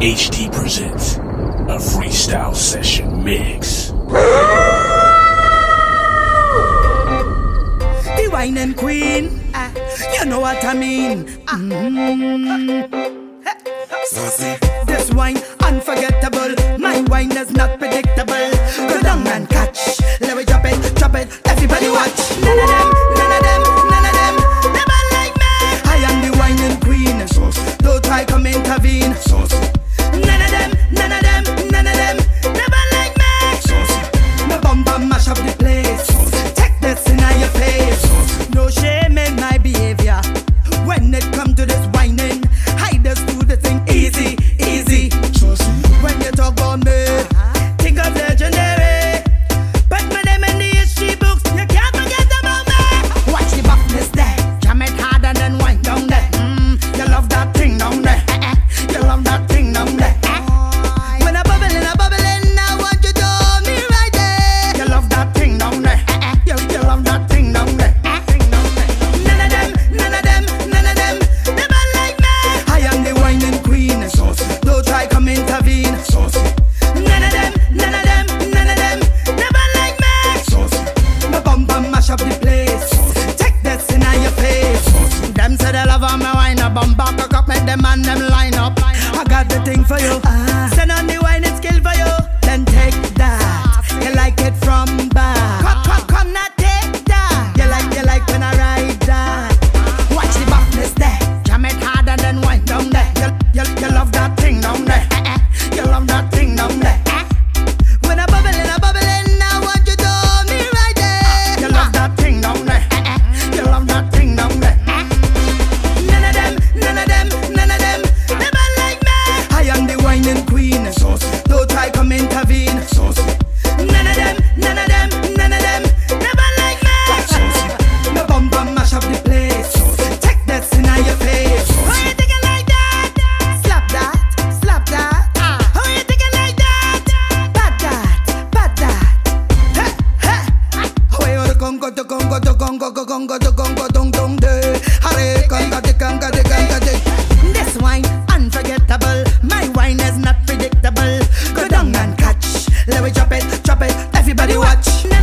HD presents a freestyle session mix. The wine and queen, uh, you know what I mean. Mm. This wine unforgettable, my wine is not predictable. Go down and catch, let me drop it, drop it, everybody watch. None of them for you. I This wine unforgettable. My wine is not predictable. Go and catch. Let me drop it, drop it. Everybody watch.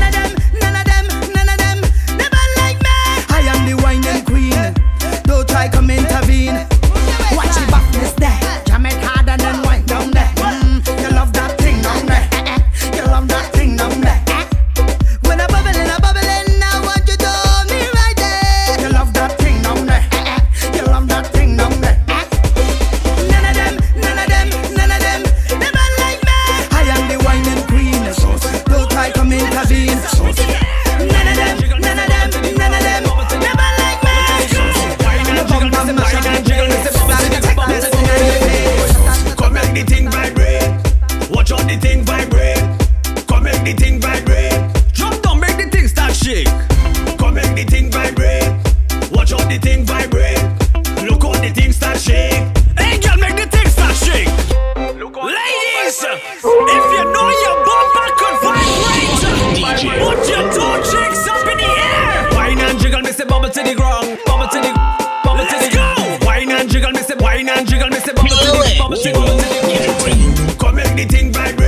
make the thing vibrate. Drop down, make the thing start shake. Come make the thing vibrate. Watch how the thing vibrate. Look how the thing start shake. Angel, make the thing start shake. Ladies, if you know your bumper could vibrate, DJ. put your two chicks up in the air. Wine and jiggle, miss the bubble to the ground, bubble to the, bubble Let's to the. Go. Wine and jiggle, miss the wine and jiggle, miss the bubble to the, bubble to the. ground. Come make the thing vibrate.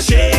shit.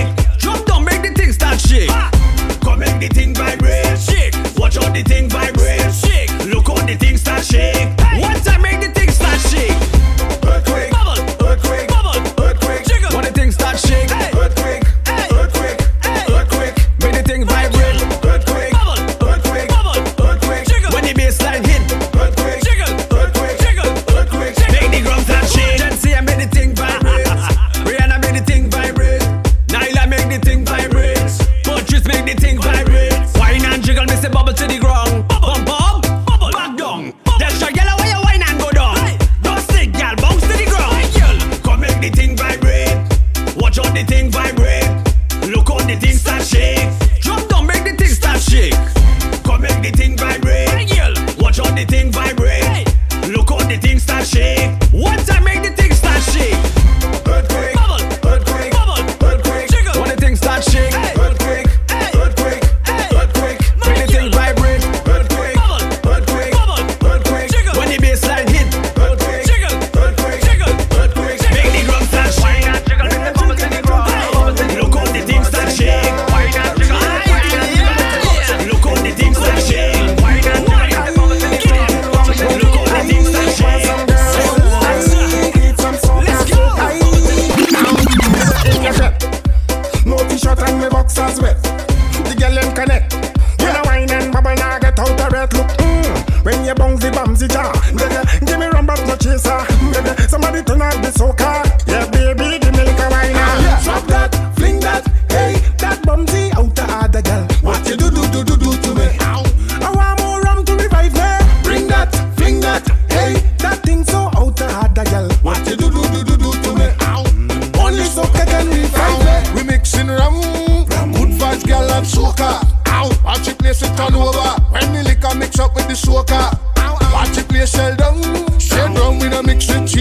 cause wet. The girl them connect. Yeah. When I wine and bubble now get out the red look. Mm. When you bounce the bumsy jar. Give me rum but no chaser. Somebody turn on the soaker.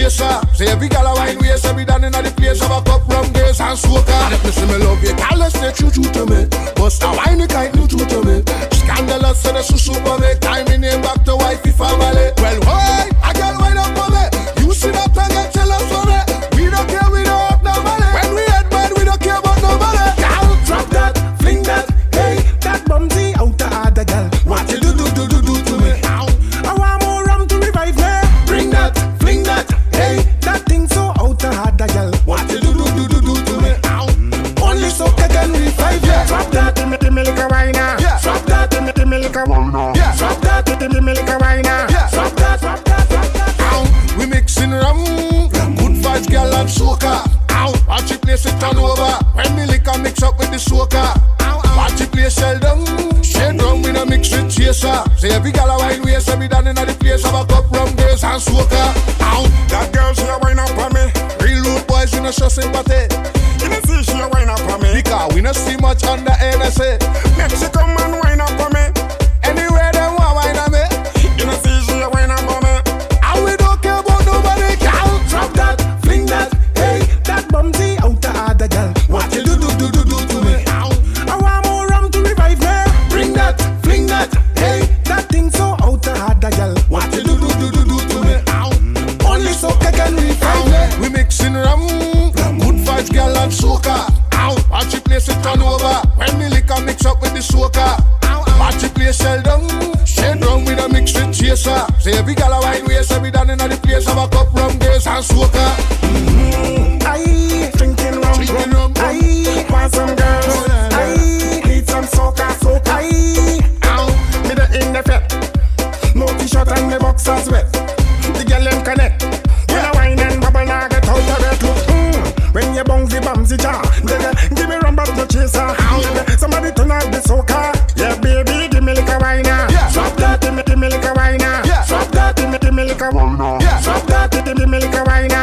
chaser. Say every gal a wine waist, every down inna the place have a cup rum gaze and soca. And if you see me love you, gal, let's say choo choo to me. Bust a wine kind new choo to me. Scandalous, say the susu for me. Time me name back to wifey family. Well, why? give me milk and wine. Ah. Yeah. Stop that, stop that, stop that. Ow. We mixing rum, good vibes, girl and soca. Ow. Watch it play it turn over. When the liquor mix up with the soca. Watch it place seldom. Shade rum we no mix with chaser. Say every girl a wine we say we done inna the place have a cup rum girls and soca. Ow. That girl she a wine up on me. Real rude boys you no show sympathy. You no see she a wine up on me. Because we no see much on the NSA. Mexican man wine up on me. liquor. Yeah. Stop that, give me liquor wine.